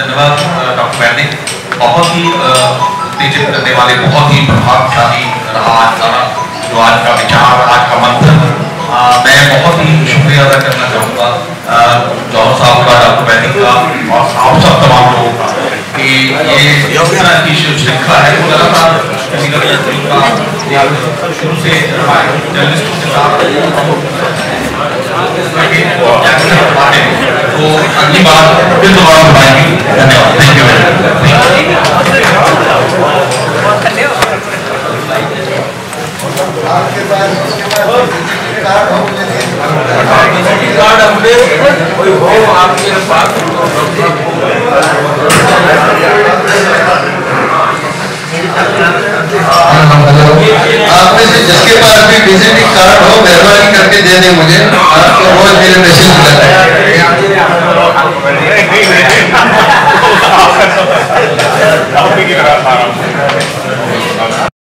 धन्यवाद डॉक्टर वैदिक बहुत ही उत्तेजित करने वाले, बहुत ही प्रभावशाली रहा आज सारा जो आज का विचार, आज का मंथन मैं बहुत ही शुक्रिया अदा करना चाहूँगा जौहर साहब का, डॉक्टर वैदिक का, और आप सब तमाम लोगों का, कि ये इस तरह की जो श्रृंखला है, वो लगातार शुरू से जर्नलिस्टों के साथ तो अगली बार फिर दोबारा बताएँगे आपके कार्ड हमने कोई हो आपके पास आपने से जिसके पास भी विजिटिंग कार्ड हो मेहरबानी करके दे दें मुझे। आपको रोज मेरे मैसेज मिला है।